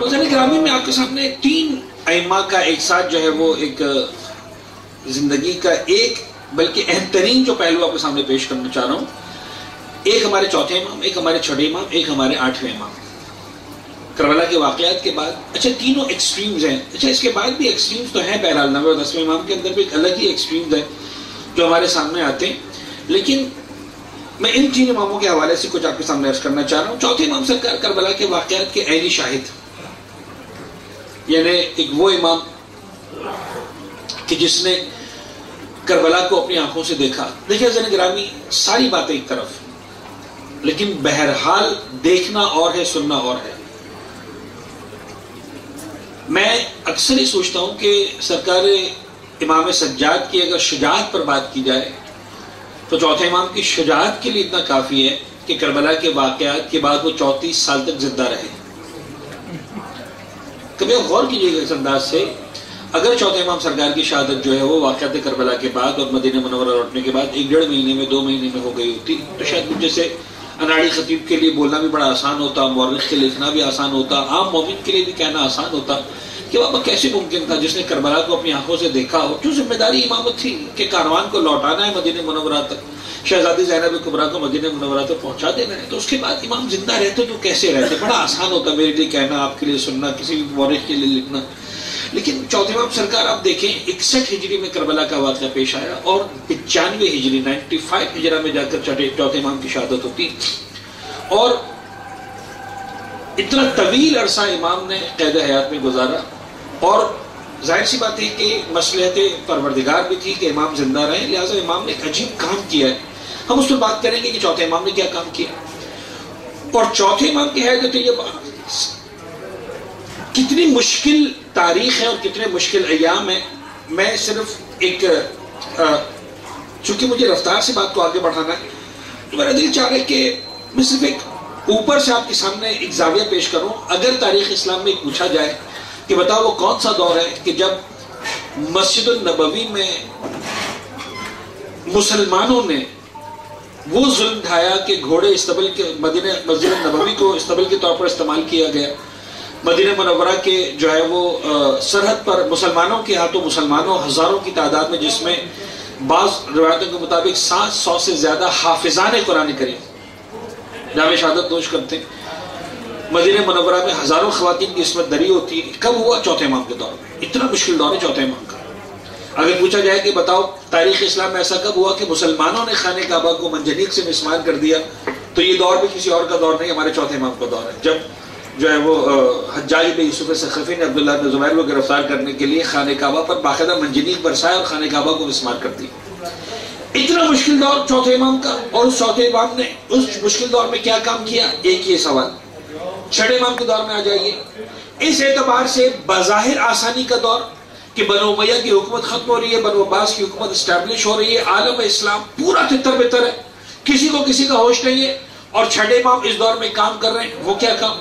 تو گرامی میں آپ کے سامنے تین ائمہ کا ایک ساتھ جو ہے وہ ایک زندگی کا ایک بلکہ اہم ترین جو پہلو آپ کے سامنے پیش کرنا چاہ رہا ہوں، ایک ہمارے چوتھے امام، ایک ہمارے چھٹے امام، ایک ہمارے آٹھویں امام۔ کربلا کے واقعات کے بعد اچھا تینوں ایکسٹریمز ہیں۔ اچھا اس کے بعد بھی ایکسٹریمز تو ہیں بہرحال، نوے اور دسویں امام کے اندر بھی ایک الگ ہی ایکسٹریمز ہیں جو ہمارے سامنے آتے ہیں۔ لیکن میں ان تین اماموں کے حوالے سے کچھ آپ کے سامنے عرض کرنا چاہ رہا ہوں۔ چوتھے امام سرکار کربلا کے واقعات کے عینی شاہد۔ یعنی ایک وہ امام کہ جس نے کربلا کو اپنی آنکھوں سے دیکھا۔ دیکھیں زین گرامی، ساری باتیں ایک طرف، لیکن بہرحال دیکھنا اور ہے، سننا اور ہے۔ میں اکثر ہی سوچتا ہوں کہ سرکار امام سجاد کی اگر شجاعت پر بات کی جائے، تو چوتھے امام کی شجاعت کے لیے اتنا کافی ہے کہ کربلا کے واقعات کے بعد وہ چوتیس سال تک زندہ رہے۔ کبھی غور کیجیے گا اس انداز سے۔ اگر چوتھے امام سرکار کی شہادت جو ہے وہ واقعات کربلا کے بعد اور مدینہ منورہ لوٹنے کے بعد ایک ڈیڑھ مہینے میں، دو مہینے میں ہو گئی ہوتی، تو شاید مجھ جیسے اناڑی خطیب کے لیے بولنا بھی بڑا آسان ہوتا، مورخ کے لکھنا بھی آسان ہوتا، عام مومن کے لیے بھی کہنا آسان ہوتا۔ کہ بابا کیسے ممکن تھا؟ جس نے کربلا کو اپنی آنکھوں سے دیکھا ہو جو ذمہ داری امامت تھی کہ کاروان کو لوٹانا ہے مدینہ منورہ تک، شہزادی زینب کبرا کو مدینہ منورہ تک پہنچا دینا ہے، تو اس کے بعد امام زندہ رہتے تو کیسے رہتے؟ بڑا آسان ہوتا میرے لیے کہنا، آپ کے لیے سننا، کسی بھی مورخ کے لیے لکھنا۔ لیکن چوتھے امام سرکار آپ دیکھیں، اکسٹھ ہجری میں کربلا کا واقعہ پیش آیا اور پچانوے ہجری، نائنٹی فائیو ہجرہ میں جا کر چوتھے امام کی شہادت ہوتی۔ اور اتنا طویل عرصہ امام نے قید حیات میں گزارا اور ظاہر سی بات ہے کہ مسلحت پروردگار بھی تھی کہ امام زندہ رہے، لہٰذا امام نے ایک عجیب کام کیا ہے۔ ہم اس پر بات کریں گے کہ چوتھے امام نے کیا کام کیا۔ اور چوتھے امام کی حیثیت یہ کتنی مشکل تاریخ ہے اور کتنے مشکل ایام ہیں۔ میں صرف ایک چونکہ مجھے رفتار سے بات کو آگے بڑھانا ہے، تو میرا دل چاہ رہا ہے کہ میں صرف ایک اوپر سے آپ کے سامنے ایک زاویہ پیش کروں۔ اگر تاریخ اسلام میں پوچھا جائے کہ بتاؤ وہ کون سا دور ہے کہ جب مسجد النبوی میں مسلمانوں نے وہ ظلم ڈھایا کہ گھوڑے استبل کے مدینہ مسجد النبوی کو استبل کے طور پر استعمال کیا گیا۔ مدینہ منورہ کے جو ہے وہ سرحد پر مسلمانوں کے ہاتھوں مسلمانوں ہزاروں کی تعداد میں، جس میں بعض روایتوں کے مطابق سات سو سے زیادہ حافظان قرآن کریم۔ جامع شہادت نوش کرتے ہیں۔ مدینہ منورہ میں ہزاروں خواتین کی عصمت دری ہوتی ہے کب ہوا چوتھے امام کے دور میں؟ اتنا مشکل دور ہے چوتھے امام کا۔ اگر پوچھا جائے کہ بتاؤ تاریخ اسلام میں ایسا کب ہوا کہ مسلمانوں نے خانہ کعبہ کو منجنیق سے مسمار کر دیا، تو یہ دور بھی کسی اور کا دور نہیں، ہمارے چوتھے امام کا دور ہے۔ جب جو ہے وہ حجاج بن یوسف سخفی نے عبداللہ بن زبیر کو گرفتار کرنے کے لیے خانہ کعبہ پر باقاعدہ منجنیق برسایا اور خانہ کعبہ کو مسمار کر دی۔ اتنا مشکل دور چوتھے امام کا اور اس چوتھے امام نے اس مشکل دور میں کیا کام کیا؟ ایک یہ سوال۔ چھڑے امام کے دور میں آ جائیے۔ اس اعتبار سے بظاہر آسانی کا دور کہ بنو میہ کی حکومت ختم ہو رہی ہے، بنو عباس کی حکومت اسٹیبلش ہو رہی ہے، عالم اسلام پورا تتر بتر ہے۔ کسی کو کسی کا ہوش نہیں ہے اور چھڑے امام اس دور میں کام کر رہے ہیں، وہ کیا کام؟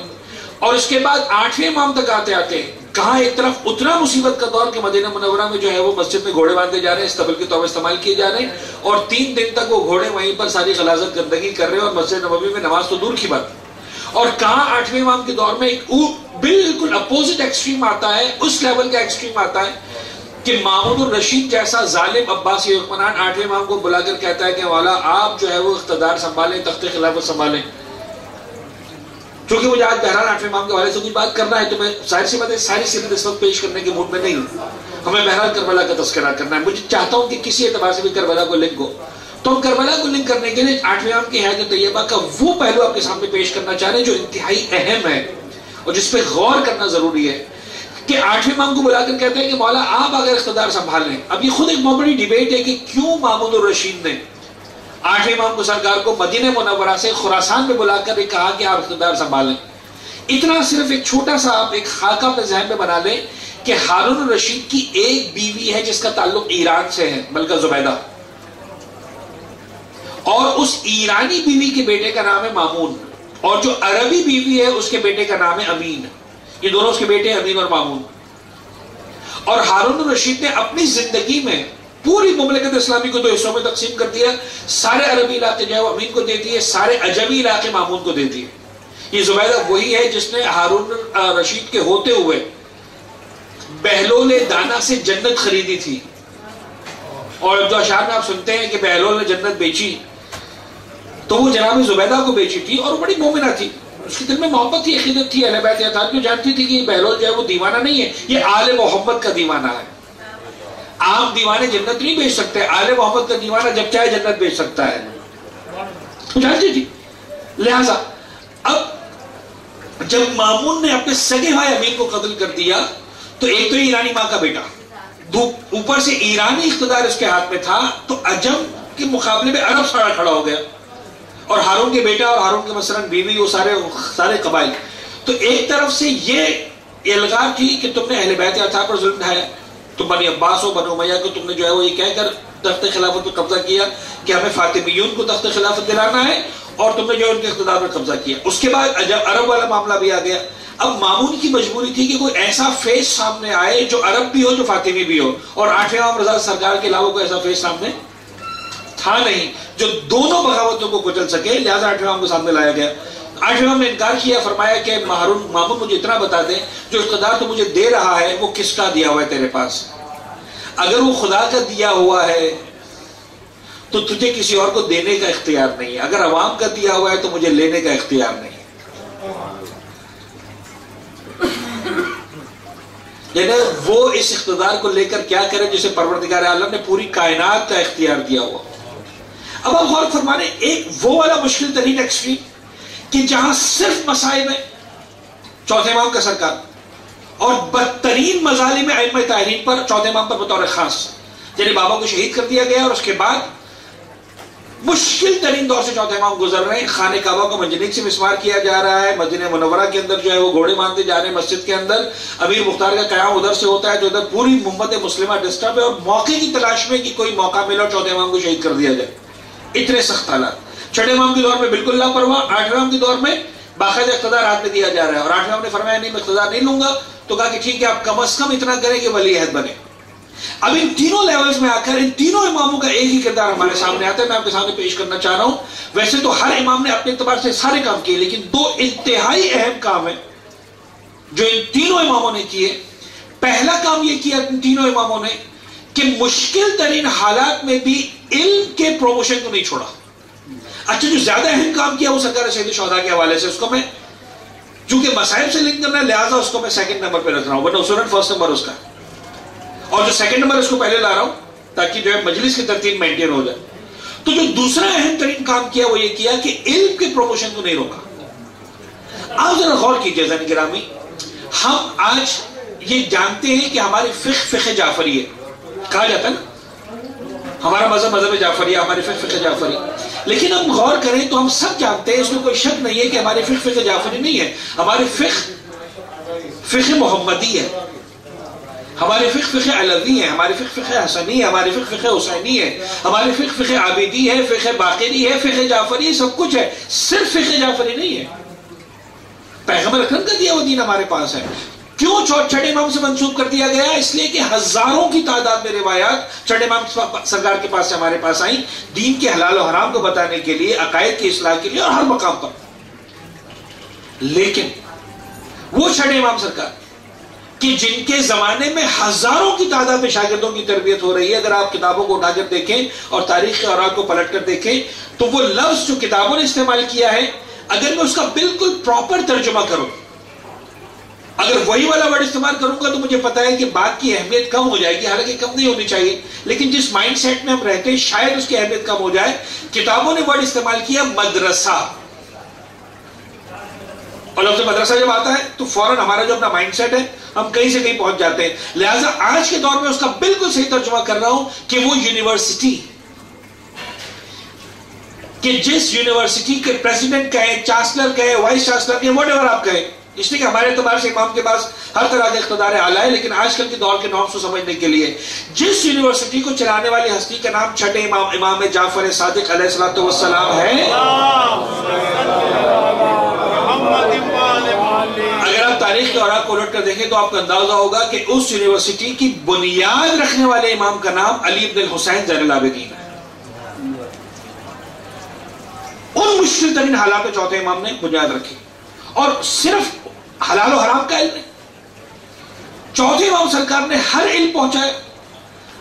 اور اس کے بعد آٹھویں امام تک آتے آتے ہیں۔ کہاں ایک طرف اتنا مصیبت کا دور کہ مدینہ منورہ میں جو ہے وہ مسجد میں گھوڑے باندھے جا رہے ہیں استبل کے طور پر استعمال کیے جا رہے ہیں۔ اور تین دن تک وہ گھوڑے وہیں پر ساری غلازت گندگی کر رہے ہیں اور مسجد نبوی میں نماز تو دور کی بات ہے۔ اور کہاں آٹھویں امام کے دور میں ایک بالکل اپوزٹ ایکسٹریم آتا ہے، اس لیول کا ایکسٹریم آتا ہے کہ محمود الرشید جیسا ظالم عباسی حکمران آٹھویں امام کو بلا کر کہتا ہے کہ والا آپ جو ہے وہ اقتدار سنبھالیں، تخت خلافت سنبھالیں۔ چونکہ مجھے آج بہرحال آٹھویں امام کے حوالے سے کچھ بات کرنا ہے تو میں ظاہر سی بات ہے، ساری صفت اس وقت پیش کرنے کے موڈ میں نہیں ہوں۔ ہمیں بہرحال کربلا کا تذکرہ کرنا ہے۔ مجھے چاہتا ہوں کہ کسی اعتبار سے بھی کربلا کو لنک ہو۔ تو ہم کربلا کو لنک کرنے کے لیے آٹھویں امام کی حیات طیبہ کا وہ پہلو آپ کے سامنے پیش کرنا چاہ رہے ہیں جو انتہائی اہم ہے اور جس پہ غور کرنا ضروری ہے کہ آٹھویں امام کو بلا کر کہتے ہیں کہ مولا آپ اگر اقتدار سنبھال لیں۔ اب یہ خود ایک بہت بڑی ڈیبیٹ ہے کہ کیوں محمود الرشید نے آٹھویں امام کو سرکار کو مدینہ منورہ سے خراسان میں بلا کر کہا کہ آپ اقتدار سنبھالیں اتنا صرف ایک چھوٹا سا آپ ایک خاکہ اپنے ذہن میں بنا لیں کہ ہارون الرشید کی ایک بیوی ہے جس کا تعلق ایران سے ہے بلکہ زبیدہ۔ اس ایرانی بیوی کے بیٹے کا نام ہے مامون اور جو عربی بیوی ہے اس کے بیٹے کا نام ہے امین یہ دونوں اس کے بیٹے ہیں امین اور مامون اور ہارون الرشید نے اپنی زندگی میں پوری مملکت اسلامی کو دو حصوں میں تقسیم کر دیا سارے عربی علاقے جو ہے وہ امین کو دے دیے، سارے عجمی علاقے مامون کو دے دیے۔ یہ زبیدہ وہی ہے جس نے ہارون رشید کے ہوتے ہوئے بہلول دانا سے جنت خریدی تھی۔ اور جو اشار میں آپ سنتے ہیں کہ بہلول نے جنت بیچی۔ تو وہ جناب زبیدہ کو بیچی تھی اور بڑی مومنہ تھی۔ اس کے دل میں محبت تھی عقیدت تھی۔ اہل بیت اطاعت کیوں جانتی تھی کہ یہ بہلول جو ہے وہ دیوانہ نہیں ہے، یہ آل محمد کا دیوانہ ہے۔ عام دیوانے جنت نہیں بیچ سکتے، آل محمد کا دیوانہ جب چاہے جنت بیچ سکتا ہے۔ جانتی تھی۔ لہذا، اب جب مامون نے اپنے سگے بھائی امین کو قتل کر دیا، تو ایک تو ایرانی ماں کا بیٹا۔ اوپر سے ایرانی اقتدار اس کے ہاتھ میں تھا، تو عجم کے مقابلے میں عرب سارا کھڑا ہو گیا۔ اور ہارون کے بیٹا اور ہارون کے مثلا بیوی، وہ سارے سارے قبائل۔ تو ایک طرف سے یہ الگار تھی کہ تم نے اہل بیت یا پر ظلم ڈھایا تم بنی عباس ہو بنو میاں کو تم نے جو ہے وہ یہ کہہ کر تخت خلافت پہ قبضہ کیا کہ ہمیں فاطمیون کو تخت خلافت دلانا ہے اور تم نے جو ان کے اقتدار پر قبضہ کیا۔ اس کے بعد جب عرب والا معاملہ بھی آ گیا۔ اب معمول کی مجبوری تھی کہ کوئی ایسا فیس سامنے آئے جو عرب بھی ہو، جو فاطمی بھی ہو۔ اور آٹھویں رضا سرکار کے علاوہ کوئی ایسا فیس سامنے تھا نہیں، جو دونوں بغاوتوں کو کچل سکے، لہذا آٹھویں امام کو سامنے لایا گیا۔ آٹھویں امام نے انکار کیا، فرمایا کہ محرون مامون مجھے اتنا بتا دیں، جو اقتدار تو مجھے دے رہا ہے، وہ کس کا دیا ہوا ہے تیرے پاس؟ اگر وہ خدا کا دیا ہوا ہے، تو تجھے کسی اور کو دینے کا اختیار نہیں ہے۔ اگر عوام کا دیا ہوا ہے، تو مجھے لینے کا اختیار نہیں یعنی وہ اس اقتدار کو لے کر کیا کرے جسے پروردگار عالم نے پوری کائنات کا اختیار دیا ہوا۔ اب آپ غور فرمانے، ایک وہ والا مشکل ترین ایکسٹریم کہ جہاں صرف مسائل میں چوتھے امام کا سرکار، اور بدترین مظالم ائمہ تحریم پر چوتھے امام پر بطور خاص یعنی بابا کو شہید کر دیا گیا اور اس کے بعد مشکل ترین دور سے چوتھے امام گزر رہے ہیں۔ خانہ کعبہ کو منجنیک سے مسمار کیا جا رہا ہے، مدینہ منورہ کے اندر جو ہے وہ گھوڑے مانتے جا رہے ہیں مسجد کے اندر۔ امیر مختار کا قیام ادھر سے ہوتا ہے، جو ادھر پوری محمد مسلمہ ڈسٹرب ہے اور موقع کی تلاش میں کہ کوئی موقع ملے اور چوتھے امام کو شہید کر دیا جائے۔ اتنے سخت حالات۔ چھٹے امام کے دور میں بالکل لاپرواہ آٹھویں امام کے دور میں باقاعدہ اقتدار ہاتھ میں دیا جا رہا ہے۔ اور آٹھویں امام نے فرمایا، نہیں، میں اقتدار نہیں لوں گا۔ تو کہا کہ ٹھیک ہے، آپ کم از کم اتنا کریں کہ ولی عہد بنے۔ اب ان تینوں لیولز میں آ کر ان تینوں اماموں کا ایک ہی کردار ہمارے سامنے آتا ہے۔ میں آپ کے سامنے پیش کرنا چاہ رہا ہوں۔ ویسے تو ہر امام نے اپنے اعتبار سے سارے کام کیے، لیکن دو انتہائی اہم کام ہیں جو ان تینوں اماموں نے کیے۔ پہلا کام یہ کیا ان تینوں اماموں نے کہ مشکل ترین حالات میں بھی علم کے پروموشن کو نہیں چھوڑا۔ اچھا جو زیادہ اہم کام کیا وہ سرکار سید شہدہ کے حوالے سے، اس کو میں چونکہ مسائل سے لنک کرنا ہے، لہٰذا اس کو میں سیکنڈ نمبر پہ رکھ رہا ہوں۔ ورنہ فرسٹ نمبر اس کا۔ اور جو سیکنڈ نمبر اس کو پہلے لا رہا ہوں، تاکہ جو ہے مجلس کی ترتیب مینٹین ہو جائے۔ تو جو دوسرا اہم ترین کام کیا وہ یہ کیا کہ علم کے پروموشن کو نہیں روکا۔ آپ ذرا غور کیجیے زن گرامی، ہم آج یہ جانتے ہیں کہ ہماری فقہ فقہ جعفری ہے۔ کہا جاتا ہے نا؟ ہمارا مذہب مذہب جعفری ہے ہماری فقہ فقہ جعفری۔ لیکن ہم غور کریں تو ہم سب جانتے ہیں، اس میں کوئی شک نہیں ہے کہ ہماری فقہ فقہ جعفری نہیں ہے۔ ہماری فقہ فقہ محمدی ہے۔ ہماری فقہ فقہ علوی ہے ہماری فقہ فقہ حسنی ہے ہماری فقہ فقہ حسینی ہے ہماری فقہ فقہ عابدی ہے، فقہ باقری ہے، فقہ جعفری، سب کچھ ہے۔ صرف فقہ جعفری نہیں ہے۔ پیغمبر اکرم کا دیا وہ دین ہمارے پاس ہے۔ کیوں چھٹے امام سے منسوخ کر دیا گیا؟ اس لیے کہ ہزاروں کی تعداد میں روایات چھٹے امام سرکار کے پاس سے ہمارے پاس آئیں دین کے حلال و حرام کو بتانے کے لیے، عقائد کی اصلاح کے لیے اور ہر مقام پر۔ لیکن وہ چھٹے امام سرکار کہ جن کے زمانے میں ہزاروں کی تعداد میں شاگردوں کی تربیت ہو رہی ہے، اگر آپ کتابوں کو اٹھا کر دیکھیں اور تاریخ کے اوراق کو پلٹ کر دیکھیں، تو وہ لفظ جو کتابوں نے استعمال کیا ہے، اگر میں اس کا بالکل پراپر ترجمہ کروں اگر وہی والا ورڈ استعمال کروں گا تو مجھے پتا ہے کہ بات کی اہمیت کم ہو جائے گی، حالانکہ کم نہیں ہونی چاہیے۔ لیکن جس مائنڈ سیٹ میں ہم رہتے ہیں، شاید اس کی اہمیت کم ہو جائے۔ کتابوں نے ورڈ استعمال کیا مدرسہ۔ اور لفظ مدرسہ جب آتا ہے تو فوراً ہمارا جو اپنا مائنڈ سیٹ ہے، ہم کہیں سے کہیں پہنچ جاتے ہیں۔ لہٰذا آج کے دور میں اس کا بالکل صحیح ترجمہ کر رہا ہوں کہ وہ یونیورسٹی کہ جس یونیورسٹی کے پریزیڈنٹ کہیں چانسلر کہیں وائس چانسلر کہیں وٹ ایور آپ کہیں اس لیے کہ ہمارے اعتبار سے امام کے پاس ہر طرح کے اقتدار اعلیٰ ہے لیکن آج کل کے دور کے نامس کو سمجھنے کے لیے جس یونیورسٹی کو چلانے والی ہستی کا نام چھٹے امام امام جعفر صادق علیہ السلام ہے۔ اگر آپ تاریخ کے اوراق کو الٹ کر دیکھیں تو آپ کا اندازہ ہوگا کہ اس یونیورسٹی کی بنیاد رکھنے والے امام کا نام علی ابن الحسین زین العابدین ہے۔ ان مشکل ترین حالات چوتھے امام نے بنیاد رکھی۔ اور صرف حلال و حرام کا علم ہے۔ چوتھے امام سرکار نے ہر علم پہنچایا۔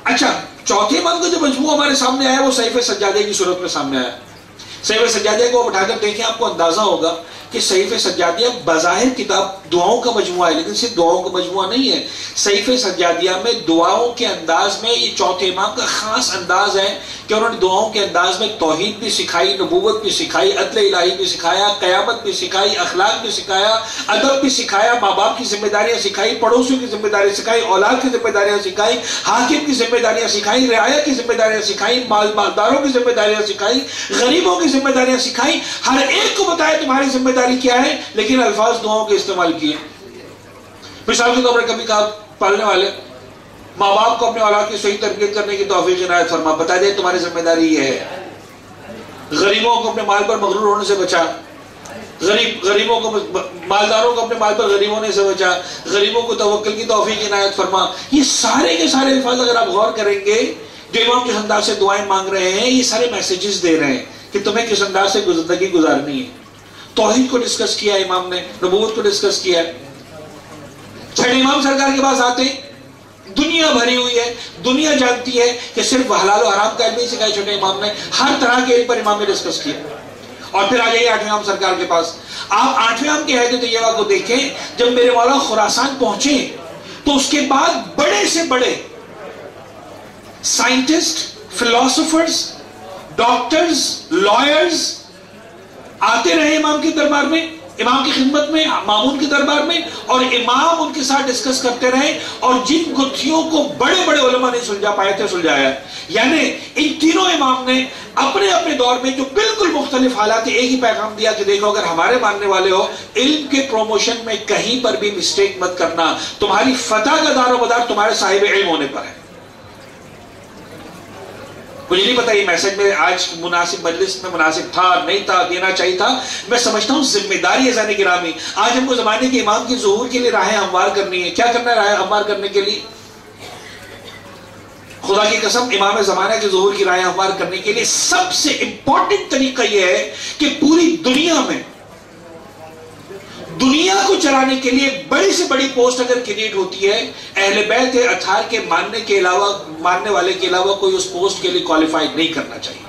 اچھا چوتھے امام کا جو مجموعہ ہمارے سامنے آیا وہ سیف سجادے کی صورت میں سامنے آیا۔ سیف سجادے کو اٹھا کر دیکھیں، آپ کو اندازہ ہوگا کہ صحیف سجادیہ بظاہر کتاب دعاؤں کا مجموعہ ہے، لیکن صرف دعاؤں کا مجموعہ نہیں ہے۔ صحیف سجادیہ میں دعاؤں کے انداز میں یہ چوتھے امام کا خاص انداز ہے کہ انہوں نے دعاؤں کے انداز میں توحید بھی سکھائی، نبوت بھی سکھائی، عدل الہی بھی سکھایا، قیامت بھی سکھائی، اخلاق بھی سکھایا، ادب بھی سکھایا، ماں باپ کی ذمہ داریاں سکھائی، پڑوسیوں کی ذمہ داریاں سکھائی، اولاد کی ذمہ داریاں سکھائی، حاکم کی ذمہ داریاں سکھائی رعایا کی ذمہ داریاں سکھائی، مال مالداروں کی ذمہ داریاں سکھائی، غریبوں کی ذمہ داریاں سکھائی، ہر ایک کو بتایا تمہاری ذمہ داری کیا ہے، لیکن الفاظ دعاؤں کے استعمال کیے۔ مثال کے طور پر کبھی کہا، پالنے والے ماں باپ کو اپنے اولاد کی صحیح تربیت کرنے کی توفیق عنایت فرما۔ بتا دے، تمہاری ذمہ داری یہ ہے۔ غریبوں کو اپنے مال پر مغرور ہونے سے بچا۔ غریب، غریبوں کو مالداروں کو اپنے مال پر غریب ہونے سے بچا۔ غریبوں کو توکل کی توفیق عنایت فرما۔ یہ سارے کے سارے الفاظ اگر آپ غور کریں گے، جو امام جس انداز سے دعائیں مانگ رہے ہیں، یہ سارے میسیجز دے رہے ہیں کہ تمہیں کس انداز سے زندگی گزارنی ہے۔ توحید کو ڈسکس کیا امام نے، نبوت کو ڈسکس کیا ہے۔ چھٹے امام سرکار کے پاس آتے دنیا بھری ہوئی ہے، دنیا جانتی ہے کہ صرف حلال و حرام کا علم ہی سکھایا چھوٹے امام نے، ہر طرح کے علم پر امام نے ڈسکس کیا۔ اور پھر آ جائیے آٹھویں امام سرکار کے پاس۔ آپ آٹھویں امام کے حیدت طیبہ کو دیکھیں، جب میرے مولا خراسان پہنچے، تو اس کے بعد بڑے سے بڑے سائنٹسٹ فلاسفرز ڈاکٹرز لائرز آتے رہے امام کے دربار میں۔ امام کی خدمت میں مامون کے دربار میں، اور امام ان کے ساتھ ڈسکس کرتے رہے، اور جن گتھیوں کو بڑے بڑے علماء نہیں سلجھا پائے تھے، سلجھایا۔ یعنی ان تینوں امام نے اپنے اپنے دور میں جو بالکل مختلف حالات ایک ہی پیغام دیا کہ دیکھو، اگر ہمارے ماننے والے ہو، علم کے پروموشن میں کہیں پر بھی مسٹیک مت کرنا۔ تمہاری فتح کا دار و مدار تمہارے صاحب علم ہونے پر ہے۔ مجھے نہیں پتا یہ میسج میں آج مناسب مجلس میں مناسب تھا، نہیں تھا، دینا چاہیے تھا۔ میں سمجھتا ہوں ذمہ داری ہے گرامی آج ہم کو زمانے کے امام کی ظہور کے لیے راہیں ہموار کرنی ہے کیا کرنا ہے راہیں ہموار کرنے کے لیے؟ خدا کی قسم، امام زمانہ کے ظہور کی راہیں ہموار کرنے کے لیے سب سے امپورٹنٹ طریقہ یہ ہے کہ پوری دنیا میں دنیا کو چلانے کے لیے بڑی سے بڑی پوسٹ اگر کریٹ ہوتی ہے، اہل بیت اتھار کے ماننے کے علاوہ، ماننے والے کے علاوہ کوئی اس پوسٹ کے لیے کوالیفائی نہیں کرنا چاہیے۔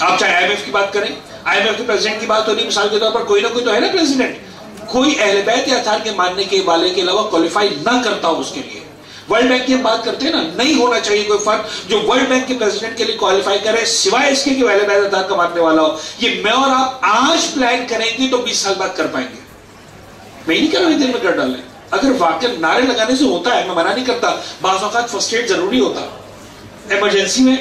آپ چاہے آئی ایم ایف کی بات کریں آئی ایم ایف کے پریزیڈنٹ کی بات تو نہیں مثال کے طور پر کوئی نہ کوئی تو ہے نا پریزیڈنٹ کوئی اہل بیت اتھار کے ماننے کے والے کے علاوہ کوالیفائی نہ کرتا ہو اس کے لیے۔ ورلڈ بینک کی ہم بات کرتے ہیں نا، نہیں ہونا چاہیے کوئی فرق جو ورلڈ بینک کے پریزیڈنٹ کے لیے کوالیفائی کرے، سوائے اس کے کہ اہل بیت اتھار کا ماننے والا ہو۔ یہ میں اور آپ آج پلان کریں گے تو بیس سال بعد کر پائیں گے۔ میں نہیں کر رہا دن میں کر ڈالیں اگر واقع نعرے لگانے سے ہوتا ہے، میں منع نہیں کرتا، بعض اوقات فرسٹ ایڈ ضروری ہوتا۔ ایمرجنسی میں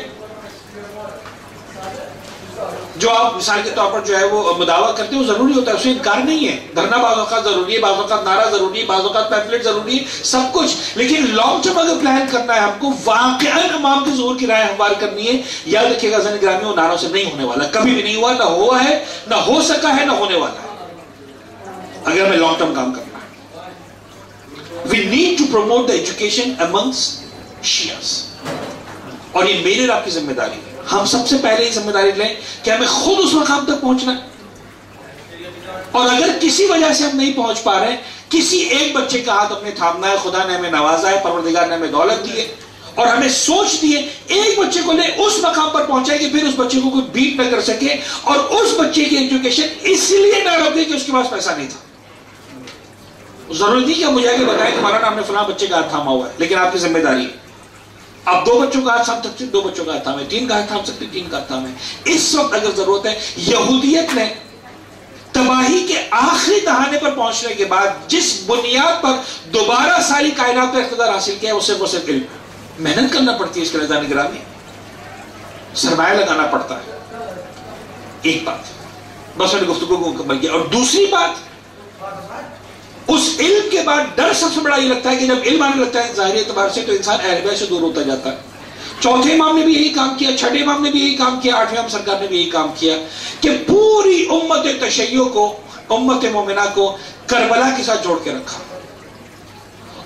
جو آپ مثال کے طور پر جو ہے وہ مداوع کرتے ہیں وہ ضروری ہوتا ہے، اس سے انکار نہیں ہے۔ دھرنا بعض اوقات ضروری ہے، بعض اوقات نعرہ ضروری ہے، بعض اوقات پیمفلیٹ ضروری ہے، سب کچھ۔ لیکن لانگ ٹرم اگر پلان کرنا ہے ہم کو، واقعا امام کی ظہور کی رائے ہموار کرنی ہے۔ یاد رکھیے گا زن گرامی وہ نعروں سے نہیں ہونے والا۔ کبھی بھی نہیں ہوا، نہ ہوا ہے، نہ ہو سکا ہے، نہ ہونے والا ہے۔ اگر ہمیں لانگ ٹرم کام کرنا ہے۔ We need to promote the education amongst shares اور یہ میرے آپ کی ذمہ داری ہے۔ ہم سب سے پہلے یہ ذمہ داری لیں کہ ہمیں خود اس مقام تک پہنچنا ہے۔ اور اگر کسی وجہ سے ہم نہیں پہنچ پا رہے کسی ایک بچے کا ہاتھ اپنے تھامنا ہے، خدا نے ہمیں نوازا ہے، پروردگار نے ہمیں دولت دی ہے، اور ہمیں سوچ دیے ایک بچے کو لے اس مقام پر پہنچائے کہ پھر اس بچے کو کوئی بیٹ نہ کر سکے، اور اس بچے کی ایجوکیشن اس لیے نہ روکے کہ اس کے پاس پیسہ نہیں تھا۔ ضروری نہیں کہ مجھے آگے بتائیں کہ مولانا ہم نے فلاں بچے کا ہاتھ تھاما ہوا ہے، لیکن آپ کی ذمہ داری ہے۔ آپ دو بچوں کا ہاتھ تھام سکتے دو بچوں کا ہاتھ تھامے، تین کا ہاتھ تھام سکتے، تین کا ہاتھ تھامے۔ اس وقت اگر ضرورت ہے، یہودیت نے تباہی کے آخری دہانے پر پہنچنے کے بعد جس بنیاد پر دوبارہ ساری کائنات پر اقتدار حاصل کیا اسے وہ صرف علم۔ محنت کرنا پڑتی ہے اس کے نظام نگرانی۔ سرمایہ لگانا پڑتا ہے۔ ایک بات، بس میں نے گفتگو کو مکمل کیا اور دوسری بات اس علم کے بعد ڈر سب سے بڑا یہ لگتا ہے کہ جب علم آنے لگتا ہے، ظاہری اعتبار سے تو انسان اہل سے دور ہوتا جاتا ہے۔ چوتھے امام نے بھی یہی کام کیا، چھٹے امام نے بھی یہی کام کیا، آٹھویں امام سرکار نے بھی یہی کام کیا کہ پوری امت تشیع کو، امت مومنہ کو کربلا کے ساتھ جوڑ کے رکھا۔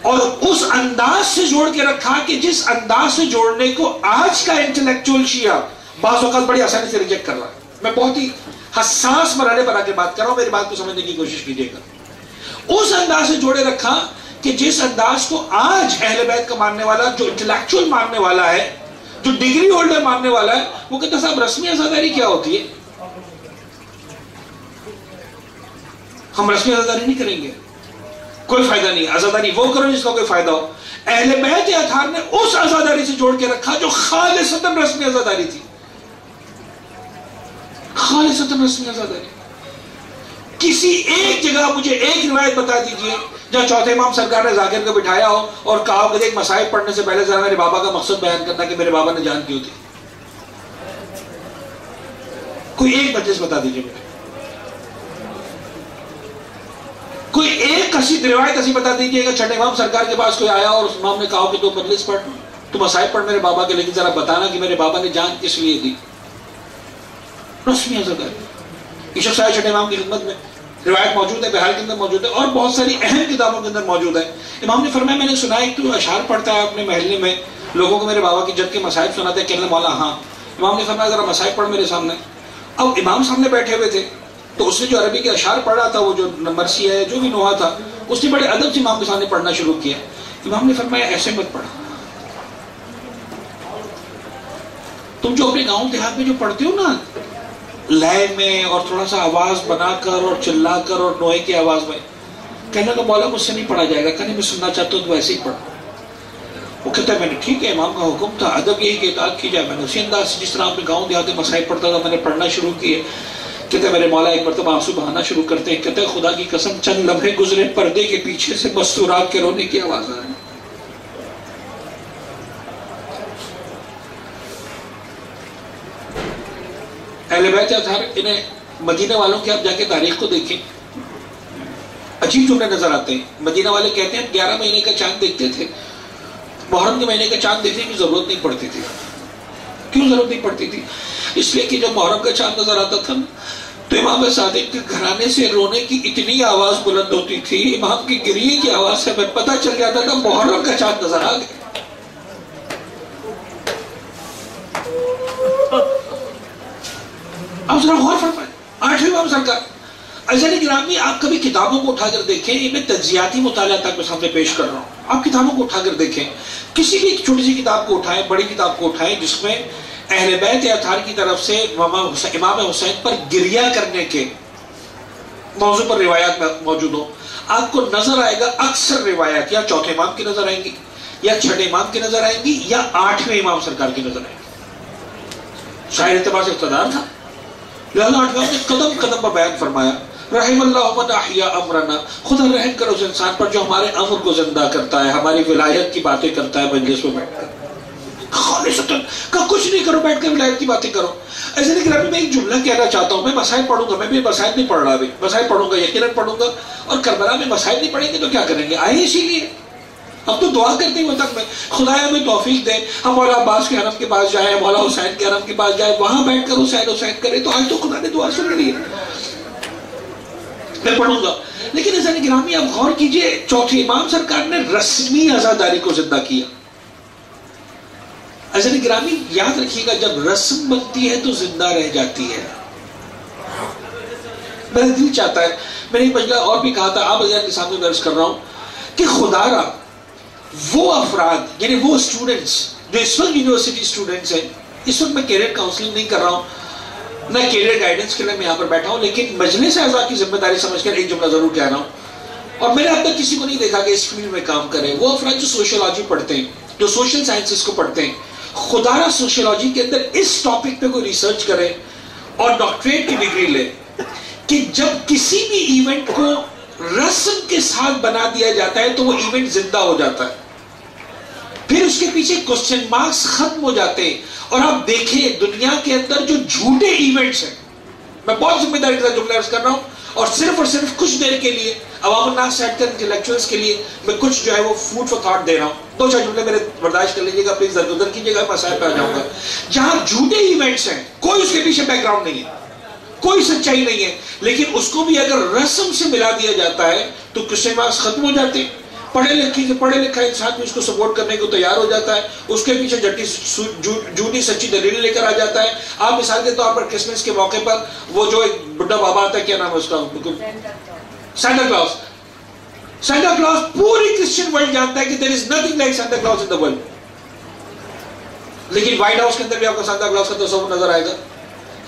اور اس انداز سے جوڑ کے رکھا کہ جس انداز سے جوڑنے کو آج کا انٹلیکچول شیعہ بعض اوقات بڑی آسانی سے ریجیکٹ کر رہا ہے۔ میں بہت ہی حساس مرحلے پر آ کے بات کر رہا ہوں، میری بات کو سمجھنے کی کوشش کیجیے گا۔ اس انداز سے جوڑے رکھا کہ جس انداز کو آج اہل بیت کا ماننے والا، جو انٹلیکچوئل ماننے والا ہے، جو ڈگری ہولڈر ماننے والا ہے، وہ کہتا صاحب، رسمی ازاداری کیا ہوتی ہے؟ ہم رسمی ازاداری نہیں کریں گے۔ کوئی فائدہ نہیں۔ ازاداری وہ کرو جس کا کوئی فائدہ ہو۔ اہل بیت اتھار نے اس ازاداری سے جوڑ کے رکھا جو خالصتاً رسمی ازاداری تھی۔ خالصتاً رسمی ازاداری۔ کسی ایک جگہ مجھے ایک روایت بتا دیجیے جہاں چوتھے امام سرکار نے ذاکر کو بٹھایا ہو اور کہا کہ ایک مسائب پڑھنے سے پہلے ذرا میرے بابا کا مقصد بیان کرنا کہ میرے بابا نے جان کیوں تھی کوئی ایک مجلس بتا دیجیے مجھے کوئی ایک کسی روایت ایسی بتا دیجیے کہ چھٹے امام سرکار کے پاس کوئی آیا اور اس امام نے کہا کہ تو مجلس پڑھ۔ تو مسائب پڑھ میرے بابا کے، لیکن ذرا بتانا کہ میرے بابا نے جان کس لیے دی۔ رسمی حضرت ہے عشق صاحب چھٹے امام کی خدمت میں۔ روایت موجود ہے بہار کے اندر موجود ہے اور بہت ساری اہم کتابوں کے اندر موجود ہے۔ امام نے فرمایا، میں نے سنا ہے کہ اشعار پڑھتا ہے اپنے محلے میں، لوگوں کو میرے بابا کی جد کے مسائب سناتے ہیں کہنے مولا ہاں۔ امام نے فرمایا، ذرا مسائب پڑھ میرے سامنے۔ اب امام سامنے بیٹھے ہوئے تھے، تو اس نے جو عربی کے اشعار پڑھا تھا، وہ جو مرسی ہے، جو بھی نوحا تھا، اس نے بڑے ادب سے امام کے سامنے پڑھنا شروع کیا۔ امام نے فرمایا، ایسے مت پڑھا۔ تم جو اپنے گاؤں دیہات میں جو پڑھتے ہو نا لائے میں اور تھوڑا سا آواز بنا کر اور چلا کر اور نوئے کی آواز میں کہنے کا مولا، مجھ سے نہیں پڑھا جائے گا، کہنے میں سننا چاہتا ہوں تو ویسے ہی پڑھ وہ کہتا ہے، میں نے، ٹھیک ہے، امام کا حکم تھا، ادب یہی کہ اطاعت کی جائے، میں نے اسی انداز سے جس طرح اپنے گاؤں دیہات میں مسائل پڑھتا تھا، میں نے پڑھنا شروع کیے. کہتے ہیں میرے مولا، ایک مرتبہ آنسو بہانا شروع کرتے ہیں. کہتے ہیں خدا کی قسم، چند لمحے گزرے، پردے کے پیچھے سے مستورات کے رونے کی آواز آ رہی اہل بیت اطہار انہیں مدینہ والوں کے آپ جا کے تاریخ کو دیکھیں۔ عجیب جملے نظر آتے ہیں۔ مدینہ والے کہتے ہیں، گیارہ مہینے کا چاند دیکھتے تھے۔ محرم کے مہینے کا چاند دیکھنے کی ضرورت نہیں پڑتی تھی۔ کیوں ضرورت نہیں پڑتی تھی؟ اس لیے کہ جب محرم کا چاند نظر آتا تھا تو امام صادق کے گھرانے سے رونے کی اتنی آواز بلند ہوتی تھی، امام کی گریے کی آواز سے ہمیں پتہ چل جاتا تھا، محرم کا چاند نظر آ گیا۔ اب ذرا غور فرمائیں۔ آٹھویں امام سرکار ازہر گرامی، آپ کبھی کتابوں کو اٹھا کر دیکھیں؟ یہ میں تجزیاتی مطالعہ تک میں سامنے پیش کر رہا ہوں۔ آپ کتابوں کو اٹھا کر دیکھیں۔ کسی بھی چھوٹی سی کتاب کو اٹھائیں، بڑی کتاب کو اٹھائیں، جس میں اہل بیت اتھار کی طرف سے امام حسین پر گریہ کرنے کے موضوع پر روایات موجود ہوں، آپ کو نظر آئے گا اکثر روایات، یا چوتھے امام کی نظر آئیں گی، یا چھٹے امام کی نظر آئیں گی، یا آٹھویں امام سرکار کی نظر آئیں گی۔ شاید اعتبار سے اقتدار تھا۔ لہذا آٹھویں نے قدم قدم پر بیان فرمایا، رحم اللہ من احیاء امرنا، خدا رحم کرو اس انسان پر جو ہمارے امر کو زندہ کرتا ہے، ہماری ولایت کی باتیں کرتا ہے، مجلس میں بیٹھ کر۔ خالصتاً، کہ کچھ نہیں کرو، بیٹھ کر ولایت کی باتیں کرو۔ ایسے نہیں کہ میں ایک جملہ کہنا چاہتا ہوں، میں مسائل پڑھوں گا، میں بھی مسائل نہیں پڑھ رہا بھی مسائل پڑھوں گا، یقیناً پڑھوں گا۔ اور کربلا میں مسائل نہیں پڑھیں گے تو کیا کریں گے؟ آئے اسی لیے۔ اب تو دعا کرتے ہیں تک میں خدا ہمیں توفیق دے۔ ہم مولا عباس کے حرم کے پاس جائیں مولا حسین کے حرم کے پاس جائیں، وہاں بیٹھ کر حسین حسین کرے تو آج تو خدا نے دعا سن لی میں پڑھوں گا۔ لیکن ایسا گرامی آپ غور کیجیے چوتھے امام سرکار نے رسمی ازاداری کو زندہ کیا۔ ایسا گرامی یاد رکھیے گا، جب رسم بنتی ہے تو زندہ رہ جاتی ہے۔ میرا دل چاہتا ہے، میں نے ایک اور بھی کہا تھا، آپ کے سامنے درج کر رہا ہوں کہ خدا را وہ افراد یعنی وہ اسٹوڈنٹس جو اس وقت یونیورسٹی اسٹوڈنٹس ہیں، اس وقت میں کیریئر کاؤنسلنگ نہیں کر رہا ہوں۔ نہ کیریئر گائیڈنس کے لیے میں یہاں پر بیٹھا ہوں، لیکن مجلس اعضاء کی ذمہ داری سمجھ کر ایک جملہ ضرور کہہ رہا ہوں۔ اور میں نے اب تک کسی کو نہیں دیکھا کہ اس فیلڈ میں کام کرے۔ وہ افراد جو سوشولوجی پڑھتے ہیں، جو سوشل سائنسز کو پڑھتے ہیں، خدا را سوشولوجی کے اندر اس ٹاپک پہ کوئی ریسرچ کرے اور ڈاکٹریٹ کی ڈگری لے کہ جب کسی بھی ایونٹ کو رسم کے ساتھ بنا دیا جاتا ہے تو وہ ایونٹ زندہ ہو جاتا ہے۔ پھر اس کے پیچھے کوشچن مارکس ختم ہو جاتے ہیں۔ اور آپ دیکھیں دنیا کے اندر جو جھوٹے ایونٹس ہیں۔ میں بہت ذمہ داری کے ساتھ جملہ عرض کر رہا ہوں۔ اور صرف اور صرف کچھ دیر کے لیے، عوام الناس سیٹ کر انٹلیکچوئلس کے لیے میں کچھ جو ہے وہ فوڈ فور تھاٹ دے رہا ہوں۔ دو چار جملے میرے برداشت کر لیجیے گا پلیز درگزر کیجیے گا، میں سائڈ پہ آ جاؤں گا۔ جہاں جھوٹے ایونٹس ہیں، کوئی اس کے پیچھے بیک گراؤنڈ نہیں ہے۔ کوئی سچائی نہیں ہے۔ لیکن اس کو بھی اگر رسم سے ملا دیا جاتا ہے، تو کوشچن مارکس ختم ہو جاتے ہیں۔ پڑھے لکھے سے پڑھے لکھا انسان بھی اس کو سپورٹ کرنے کو تیار ہو جاتا ہے۔ اس کے پیچھے جٹی جھوٹی سچی دلیل لے کر آ جاتا ہے۔ آپ مثال کے طور پر کرسمس کے موقع پر وہ جو ایک بڈا بابا آتا ہے کیا نام ہے اس کا؟ سینٹا کلاس سینٹا کلاس پوری کرسچن ورلڈ جانتا ہے کہ there is nothing like Santa Claus in the world لیکن وائٹ ہاؤس کے اندر بھی آپ کو سینٹا کلاس کا تصور نظر آئے گا۔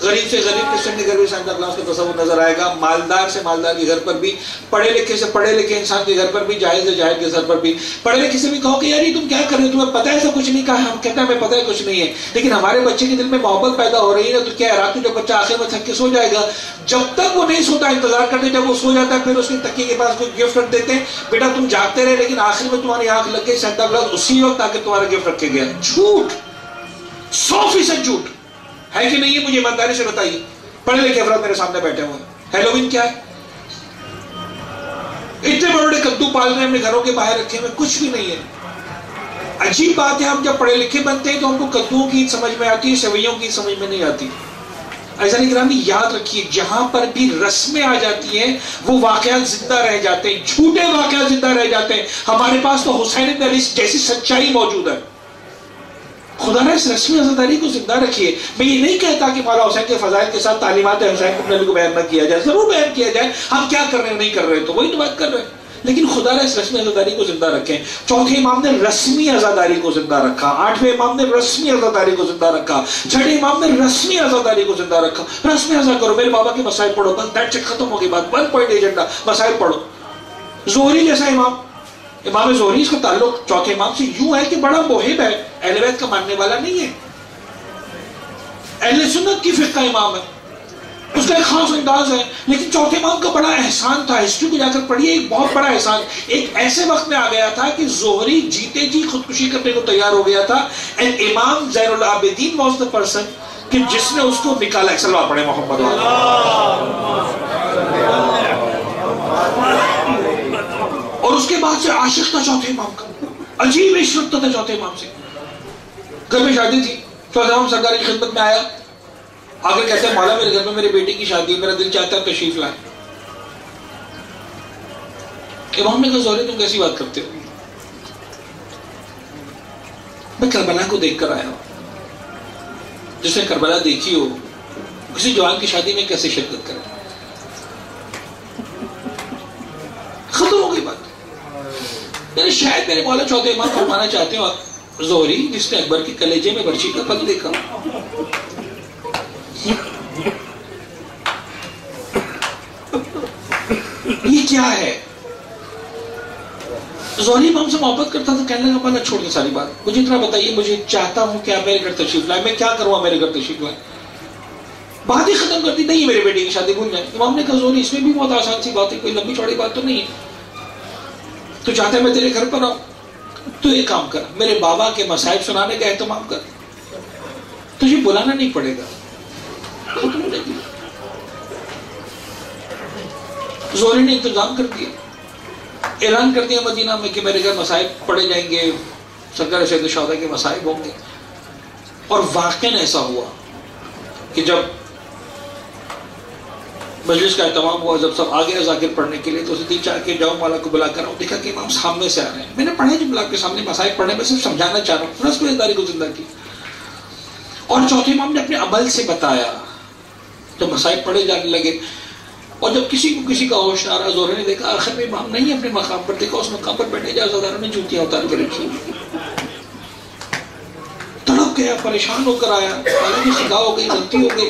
غریب سے غریب کرسچن کے گھر بھی سینٹا کلاس کا تصور نظر آئے گا؟ مالدار سے مالدار کے گھر پر بھی، پڑھے لکھے سے پڑھے لکھے انسان کے گھر پر بھی جائز سے جائز کے گھر پر بھی۔ پڑھے لکھے سے بھی کہو کہ یار یہ تم کیا کر رہے ہو؟ تمہیں پتہ ہے ایسا کچھ نہیں؟ کہا ہم کہتے ہیں ہمیں پتہ ہے کچھ نہیں ہے۔ لیکن ہمارے بچے کے دل میں محبت پیدا ہو رہی ہے تو کیا رات میں جب بچہ آخر میں تھک کے سو جائے گا۔ جب تک وہ نہیں سوتا، انتظار کرتے جب وہ سو جاتا ہے، پھر اس کے تکیے کے پاس کوئی گفٹ رکھ دیتے ہیں۔ بیٹا، تم جاگتے رہے، لیکن آخر میں تمہاری آنکھ لگ گئی سینٹا کلاس اسی وقت آ کے تمہارا گفٹ رکھے گیا۔ جھوٹ! سو فیصد جھوٹ! ہے کہ نہیں ہے؟ مجھے ایمانداری سے بتائیے۔ پڑھے لکھے افراد میرے سامنے بیٹھے ہوئے ہیلوین کیا ہے؟ اتنے بڑے بڑے کدو پال رہے ہیں اپنے گھروں کے باہر رکھے ہوئے، کچھ بھی نہیں ہے۔ عجیب بات ہے، ہم جب پڑھے لکھے بنتے ہیں تو ہم کو کدوؤں کی سمجھ میں آتی ہے سوئیوں کی سمجھ میں نہیں آتی۔ ایسا نہیں گرامی یاد رکھیے، جہاں پر بھی رسمیں آ جاتی ہیں، وہ واقعات زندہ رہ جاتے ہیں۔ جھوٹے واقعات زندہ رہ جاتے ہیں۔ ہمارے پاس تو حسین علی جیسی سچائی موجود ہے۔ خدا نے اس رسمی عزاداری کو زندہ رکھیے میں یہ نہیں کہتا کہ مولا حسین کے فضائل کے ساتھ تعلیمات حسین علی کو بیان نہ کیا جائے، ضرور بیان کیا جائے۔ ہم کیا کر رہے ہیں؟ نہیں کر رہے تو وہی تو بات کر رہے ہیں۔ لیکن خدا نے اس رسمی عزاداری کو زندہ رکھیں چوتھے امام نے رسمی عزاداری کو زندہ رکھا۔ آٹھویں امام نے رسمی عزاداری کو زندہ رکھا۔ چھٹے امام نے رسمی عزاداری کو زندہ رکھا۔ رسمی عزا کرو، میرے بابا کے مسائل پڑھو۔ بس دیٹ چیک ختم ہو گئی۔ بات ون پوائنٹ ایجنڈا مسائل پڑھو۔ زہری جیسا امام۔ امام زہری اس کا تعلق چوتھے امام سے یوں ہے کہ بڑا محب ہے۔ اہل بیت کا ماننے والا نہیں ہے۔ اہل سنت کی فقہ امام ہے۔ اس کا ایک خاص انداز ہے۔ لیکن چوتھے امام کا بڑا احسان تھا۔ ہسٹری کو جا کر پڑھیے، ایک بہت بڑا احسان۔ ایک ایسے وقت میں آ گیا تھا کہ زہری جیتے جی خودکشی کرنے کو تیار ہو گیا تھا۔ اینڈ امام زیر العابدین واز دا پرسن کہ جس نے اس کو نکالا۔ ایک سلوات پڑھے محمد اور اس کے بعد سے عاشق تھا چوتھے امام کا۔ عجیب عشرت تھا چوتھے امام سے۔ گھر میں شادی تھی چوتھے امام سرکار کی خدمت میں آیا۔ آگے کہتے ہیں، مولا میرے گھر میں میرے بیٹی کی شادی میرا دل چاہتا ہے تشریف لائیں۔ امام نے کہا زہری تم کیسی بات کرتے ہو؟ میں کربلا کو دیکھ کر آیا ہوں۔ جس نے کربلا دیکھی ہو کسی جوان کی شادی میں کیسے شرکت کرے ختم ہو گئی بات۔ یعنی شاید میرے مولا چوتھے امام فرمانا چاہتے ہو زہری، جس نے اکبر کے کلیجے میں برچی کا پل دیکھا۔ یہ کیا ہے؟ زہری امام سے محبت کرتا تھا، کہنے لگا، پہلے چھوڑ دیں ساری بات۔ مجھے اتنا بتائیے مجھے چاہتا ہوں کہ آپ میرے گھر تشریف لائیں۔ میں کیا کروں میرے گھر تشریف لائیں؟ بات ہی ختم کرتی نہیں، میرے بیٹے کی شادی بھول جائیں۔ امام نے کہا، زہری، اس میں بھی بہت آسان سی بات ہے، کوئی لمبی چوڑی بات تو نہیں۔ ہے تو چاہتا ہے میں تیرے گھر پر آؤں؟ تو ایک کام کر، میرے بابا کے مسائب سنانے کا اہتمام کر۔ تجھے بلانا نہیں پڑے گا۔ زوری نے انتظام کر دیا۔ اعلان کر دیا مدینہ میں کہ میرے گھر مسائب پڑے جائیں گے، سرکار سید شہدہ کے مسائب ہوں گے۔ اور واقعا ایسا ہوا کہ جب مجلس کا اہتمام ہوا جب سب آگے ذاکر پڑھنے کے لیے، تو اسے چاہ کے جاؤ مالا کو بلا کر آؤں دیکھا کہ امام سامنے سے آ رہے ہیں۔ میں نے پڑھا جب بلا کے سامنے مسائل پڑھنے میں صرف سمجھانا چاہ رہا ہوں رس کو اداری کو زندہ کی اور چوتھے امام نے اپنے عمل سے بتایا۔ جب مسائل پڑھے جانے لگے، اور جب کسی کو کسی کا ہوش نہ رہا زورے نے دیکھا، آخر میں امام نہیں اپنے مقام پر، دیکھا اس مقام پر بیٹھے جا زداروں نے جوتیاں اتار کے رکھی۔ تڑپ گیا، پریشان ہو کر آیا۔ حالانکہ سکھا جی، ہو گئی، غلطی ہو گئی،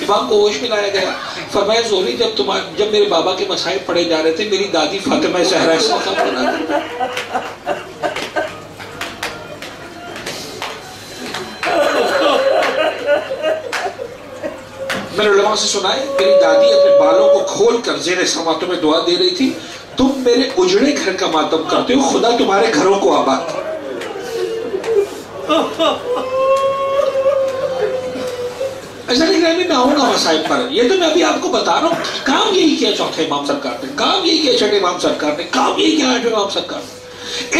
امام کو ہوش میں لایا گیا۔ فرمایا، زہری، جب تمہارے، جب میرے بابا کے مسائل پڑھے جا رہے تھے، میری دادی فاطمہ زہرا اس مقام پر نہ میں نے علماء سے سنا ہے میری دادی اپنے بالوں کو کھول کر زیر سما تمہیں دعا دے رہی تھی، تم میرے اجڑے گھر کا ماتم کرتے ہو، خدا تمہارے گھروں کو آباد ایسا نہیں کہ میں آؤں گا مسائل پر۔ یہ تو میں ابھی آپ کو بتا رہا ہوں۔ کام یہی کیا چوتھے امام سرکار نے، کام یہی کیا چھٹے امام سرکار نے، کام یہی کیا آٹھویں امام سرکار نے۔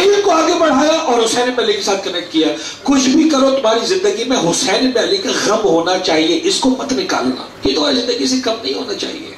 علم کو آگے بڑھایا اور حسین ابن علی کے ساتھ کنیکٹ کیا۔ کچھ بھی کرو تمہاری زندگی میں حسین ابن علی کا غم ہونا چاہیے، اس کو مت نکالنا۔ یہ تمہاری زندگی سے کم نہیں ہونا چاہیے۔